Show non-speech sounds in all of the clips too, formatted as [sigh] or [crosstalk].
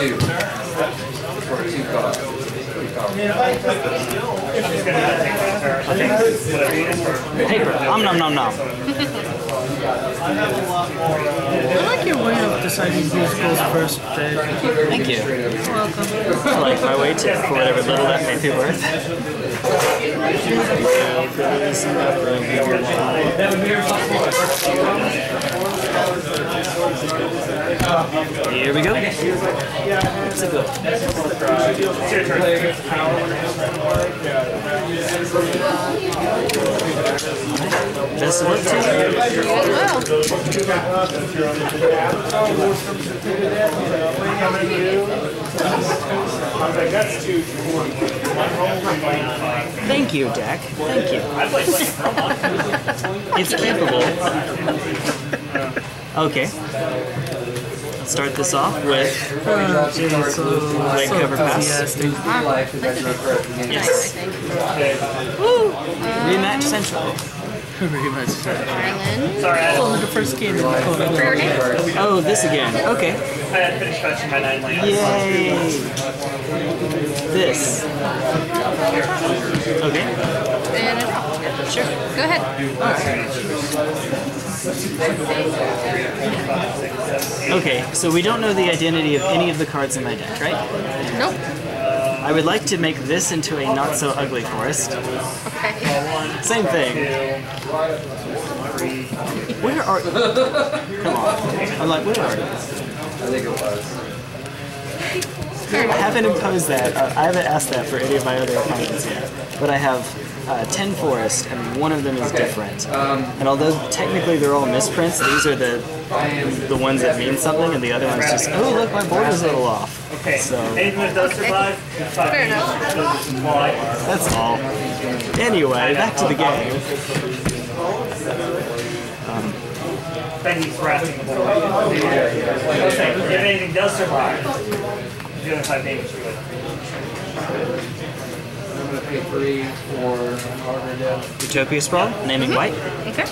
two. For two costs. Paper. Om nom nom nom. I like your way of deciding who goes first, Jay. Thank you. You're welcome. I like my way too, for whatever little that may be worth. Here we go. Let's go. Thank you, Jack. Thank you. [laughs] it's capable. [laughs] Okay. Let's start this off with Oh, so, Leg so cover pass. enthusiastic. Life is actually correct again. yes. Rematch Central. Very much so. Rylan. The first game in the Oh, this again. Okay. I had finished fetching my nine lands. Yay. This. Okay. And a draw. Sure. Go ahead. Okay, so we don't know the identity of any of the cards in my deck, right? Nope. I would like to make this into a not so ugly forest. Okay. Same thing. Where are Come on. I'm like, where are you? I think it was. I haven't imposed that. Uh, I haven't asked that for any of my other opponents yet. But I have uh, 10 forest, and one of them is different. and although technically they're all misprints, these are the the ones that mean something, and the other one's just, oh, look, my border's a little off. Okay. So Anything that does survive. Fair enough. That's all. Anyway, back to the game. Then he's harassing the board. Okay, If anything does survive, dealing five damage to it. I'm gonna pay three for Dale. Utopia Sprawl, naming white. Okay.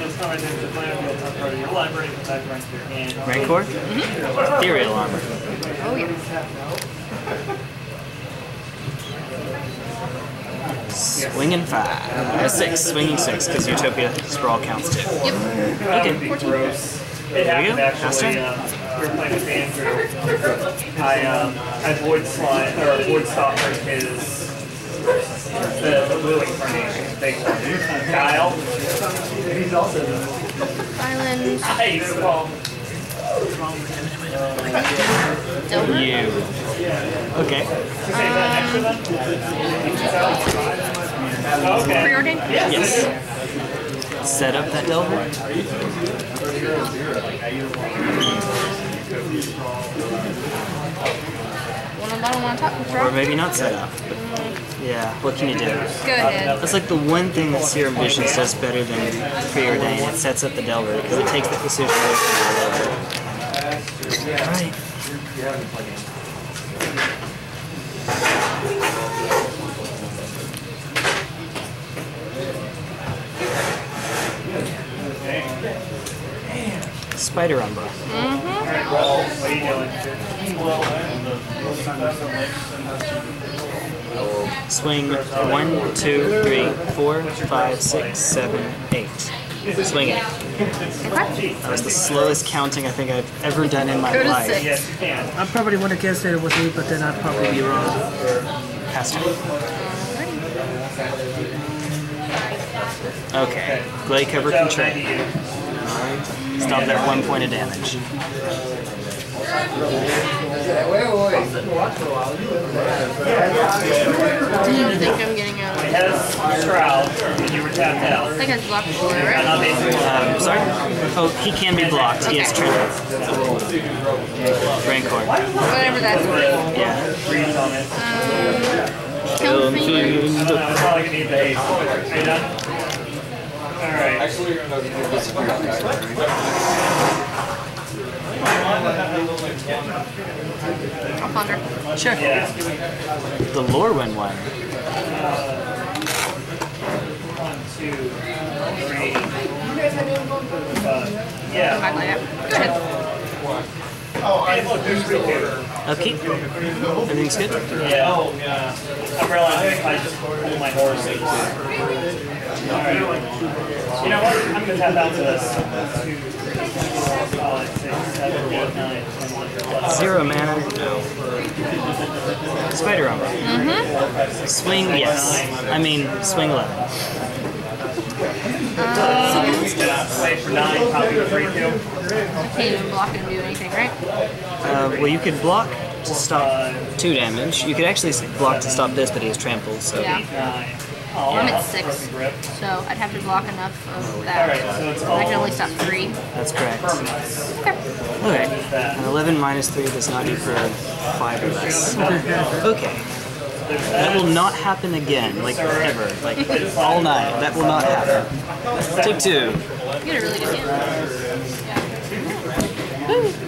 It's not identical to plan, you'll have part of your library, but that runs through your hand. Rancor. Ethereal Armor. Oh, yeah. Swinging five. Uh, six. Swinging six, because Utopia Sprawl counts too. Yep. Okay. It happened go. Pass actually, turn. um, we were playing with Andrew. I, um, I void slide, or void stopper his, the, the blue incarnation, they call Kyle. He's also the, Island. nice, well, Dover. You. Okay. say that next to? Okay. Preordained? Yes. Set up that Delver. One on bottom, one on top. Or maybe not set up. Yeah, what can you do? Go ahead. That's like the one thing that Serum Visions does better than Preordain. It sets up the Delver because it takes the decision away from the Delver. Alright. Spider Umbra. What are you? Swing one, two, three, four, five, six, seven, eight. Swing eight. Okay. That was the slowest counting I think I've ever done in my Go to life. six. Yes, you can. I probably would have guessed that it was eight, but then I'd probably be wrong. Pass turn. Okay. Gladecover So, control. 90 you. Stop that one point of damage. Do you think I'm getting out? It has Shroud, and you were tapped I think it's blocked blue, And right? Um, sorry? Oh, he can be blocked. He has trample. Rancor. Whatever that's worth. Yeah. freeze on it. Um, Kill me. You done? Alright. I'll ponder. Sure. Yeah. The Lorwyn one. One, two, three. Uh, yeah. Back. Go ahead. Hey, look, there's three here. Upkeep. Everything's good. Yeah. Oh, yeah. I'm realizing if I just pull my horse. It's- Alright. You know what? I'm gonna tap out to this. Two, three, four, five, six, seven, eight, nine, ten, eleven. Zero mana. No. Spider armor. Mm-hmm. Swing. Yes. I mean, swing left. Wait for nine, copy the free kill. Can't even block and do anything, right? Uh, well, you could block to stop two damage. You could actually block to stop this, but he has trampled. So Yeah. Nine. Oh, I'm at six, so I'd have to block enough of Alright, so it's that. I can only stop three. that's correct. Okay. Okay. An 11 minus 3 does not equal 5 or less. [laughs] Okay. That will not happen again, like ever. Like all night. That will not happen. Take two. You get a really good hand. Yeah. Woo.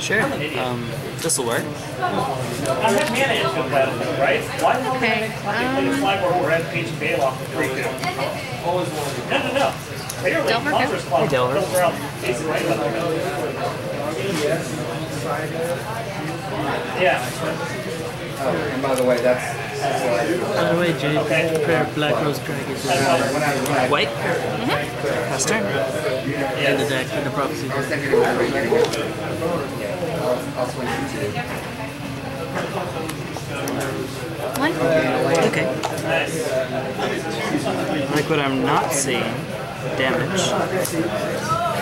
Sure. Um, this will work. I have mana infield right? Why the hell Okay, did I play the flag where we're at Page and Bailoff with free kill? No, no, no. Clearly, Delver, Hey, Delver. filter out facing right up there. Yeah. Oh, and by the way, that's, uh, By the way, Jay, prepare Black Rose Dragons when I, when I, White. Pass turn. in the deck, in the prophecy. I was thinking it was pretty good. Yeah, I'll, swing you. One. Okay. Like what I'm not seeing. Damage.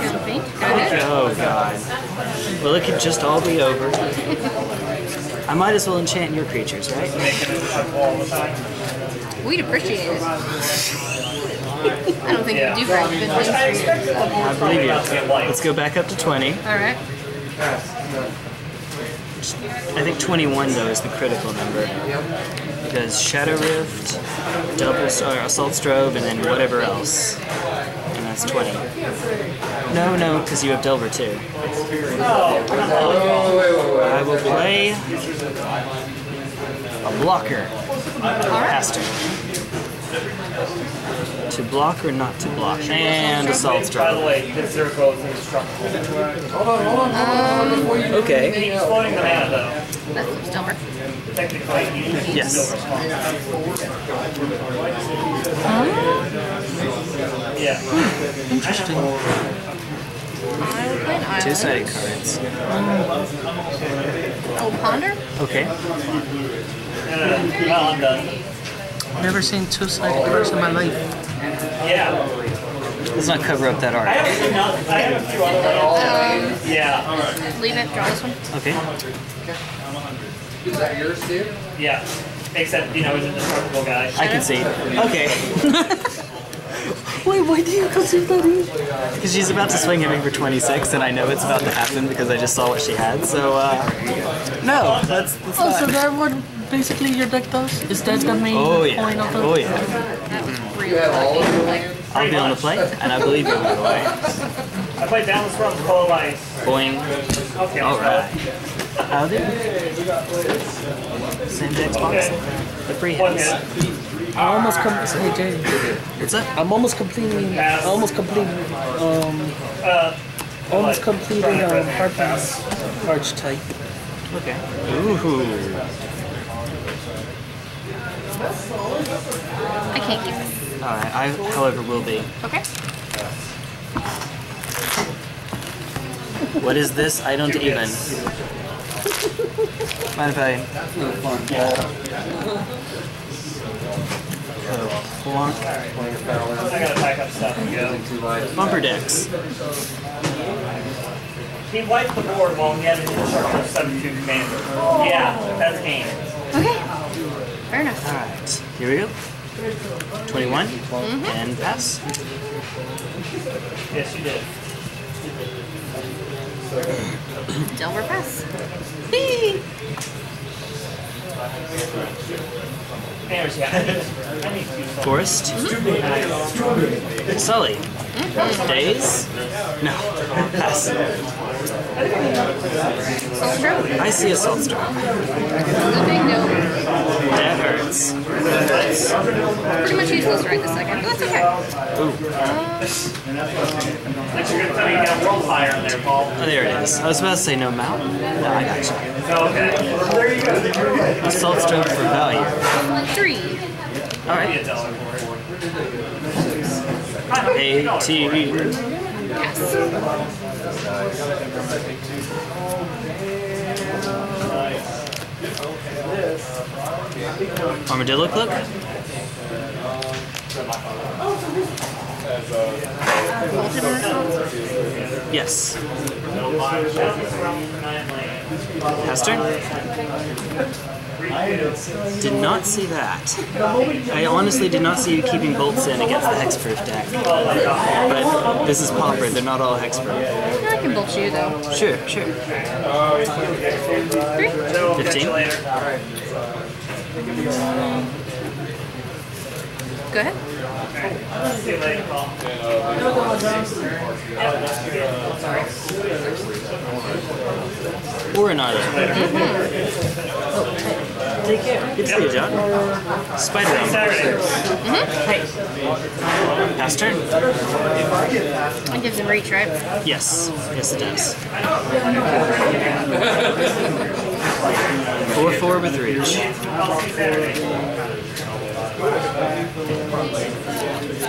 Kiln Fiend. Go ahead. Oh god. Well, it could just all be over. I might as well enchant your creatures, right? Making it up all the time. We'd appreciate it. I don't think Yeah. we do very good I things for you. expected them I believe you. not to get light. Let's go back up to 20. I think 21 though is the critical number. Because Shadow Rift, Double or uh, Assault Strobe, and then whatever else. And that's 20. No, no, because you have Delver too. I will play a blocker. Pastor. To block or not to block? And Assault By the way, this zero goes indestructible. Hold on, hold on, hold on, hold on before you do Okay. anything He's else. floating the mana though. That's Stumper. Technically, Yes. still responsible. Yeah. Interesting. I will play an island. Two-sided cards. Oh, Ponder? Okay. Uh, well, I'm done. Never seen two-sided cards in my life. Yeah. Let's not cover up that I art. have seen I have a few other ones. Yeah. Leave it. Draw this one. Okay. i'm 100 Is that yours too? Yeah. Except, you know, he's a destructible guy. I can see. Okay. [laughs] Wait, why do you consider that? Because she's about to swing him for 26, and I know it's about to happen because I just saw what she had. So, uh, no, that's, that's Oh, so not. that what basically your deck does? Is that the main Oh yeah. point of the Oh yeah. That was really You have all of them? like, I'll be on the plate, and I believe you by the [laughs] way. I played Balance Run Coil Ice. Boing. Okay. All right. How do? Same deck box. The free One hits. hit. I almost come. Hey Jay, What's up? I'm almost completing. I almost completing. Um, Uh, almost what? completing Trying to um, press Harpy's archetype. Okay. Ooh. I can't keep it. All right. I, however, will be. Okay. What is this? I don't even. Mind if I? Plonk. Playing a I gotta pack up stuff and go. Bumper decks. He wiped the board while he had an instructor 7 2 commander. Yeah, that's game. Okay. Fair enough. All right. Here we go. 21 mm-hmm. and pass. Yes, you did. Delver pass. [laughs] Hee. Anyways, yeah, I need, I need two Forest. Mm-hmm. Sully. Mm-hmm. Days? No. Pass. Salt? I see Assault Strobe. Living, no. That hurts. That. Pretty much useless right this second, but that's okay. Ooh. That's a good thing you got world fire in there, Oh, there it is. I was about to say no mountain. No, I got you. Okay. Well, there you go. Assault Strobe for value. Three. All right. dollar for it. A T. Yes. Armadillo Cloak. Yes. Turn. Did not see that. I honestly did not see you keeping bolts in against the hexproof deck. But this is Pauper, they're not all hexproof. I can bolt you though. Sure, sure. Three. 15. Go ahead. See you later, Paul. Or an island. Take care. Good to see you, John. Spider on. Saturday. Pass turn. That gives him reach, right? Yes. Yes, it does. Four four with reach. I'll see you Saturday. This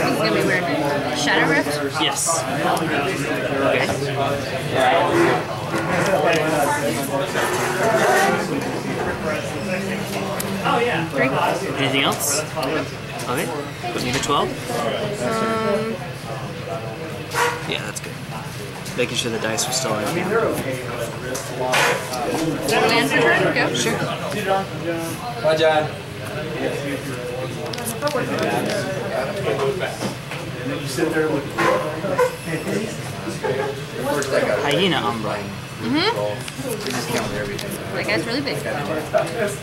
is gonna be weird. Shadow Rift? Yes. Oh, yeah. Three. Anything else? Okay. To 12. Um, Yeah, that's good. Making sure the dice are still on. land for turn? Go. Sure. Bye, John. First I got Hyena Umbra. We just counted Mm-hmm. everything. That guy's really big.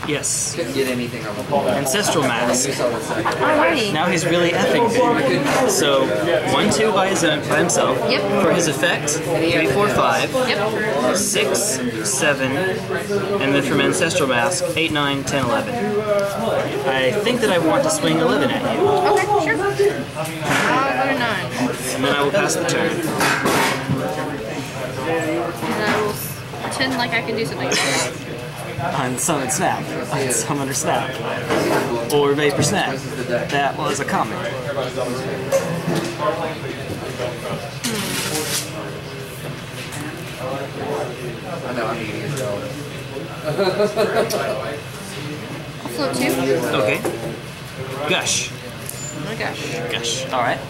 Yes. Couldn't get anything on the ball. Ancestral Mask. The second. Alrighty. Now he's really effing big. So, 1 2 by, his own, by himself. Yep. For his effect, 3 4 5. Yep. 6, 7, and then from Ancestral Mask, 8, nine ten eleven. I think that I want to swing 11 at you, Okay, sure. Uh, I'll go nine. and then I will pass the turn. And I will s- pretend like I can do something. On Summon Snap, on Summoner Snap, or Vapor Snap. That was a comment. I know, I'm eating as well. I'll float two. Okay. Gush. Oh my gosh. Gush. Alright.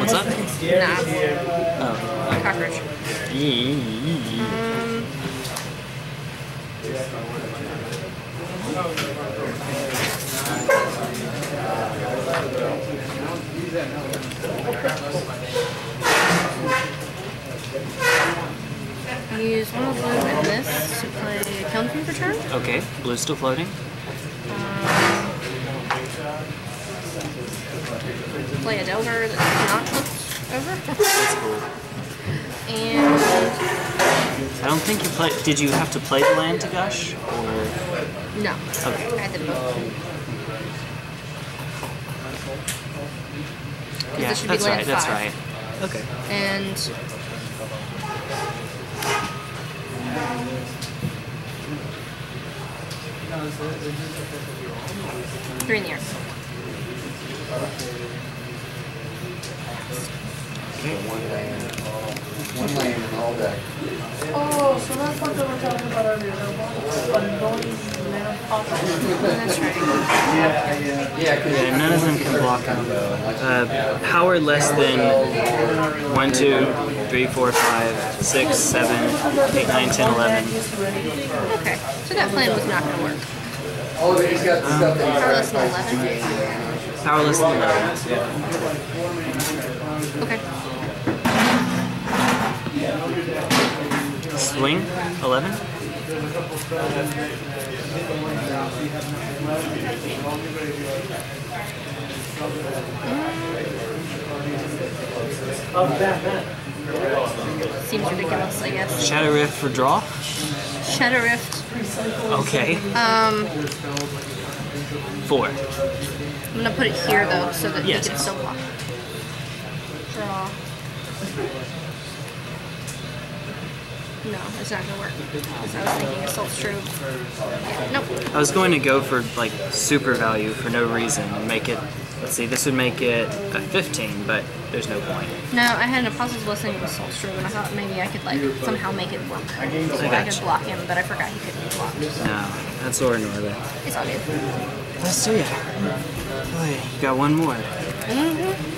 What's up? Nah. Oh. Cockroach. Yee. Um, use one of blue and this to play a counting for turn. Okay, blue's still floating. Um, play a Delver that's not flipped over. That's cool. and I don't think you play. Did you have to play the land to gush? Or. no. Okay. I had them both. Yeah, this should be that's right, land that's right. Okay. And three in the air. One land. One land in all deck. Oh, so that's what they were talking about earlier. They're going That's right. Yeah, because Yeah, none of them can block him. Uh, power less than 1, 2, 3, 4, 5, 6, 7, 8, 9, 10, 11. Okay, so that plan was not going to work. all of these got stuff that Power he's less than 11. Powerless than 11. Okay. Swing, 11. Mm. Seems ridiculous, I guess. Shadow Rift for draw. Shadow Rift. Okay. Um, Four. I'm gonna put it here though, so that Yes, he can still block. Draw. No, it's not gonna work. Because I was thinking Assault Strobe. Yeah, nope. I was going to go for like super value for no reason and make it. Let's see, this would make it a 15, but there's no point. No, I had an Apostle's Blessing with Assault Strobe, and I thought maybe I could like somehow make it work. So I, gotcha. could block him, but I forgot he couldn't be blocked. No, that's or northern. It's all good. Let's do it. Oh, you got one more. Mm-hmm.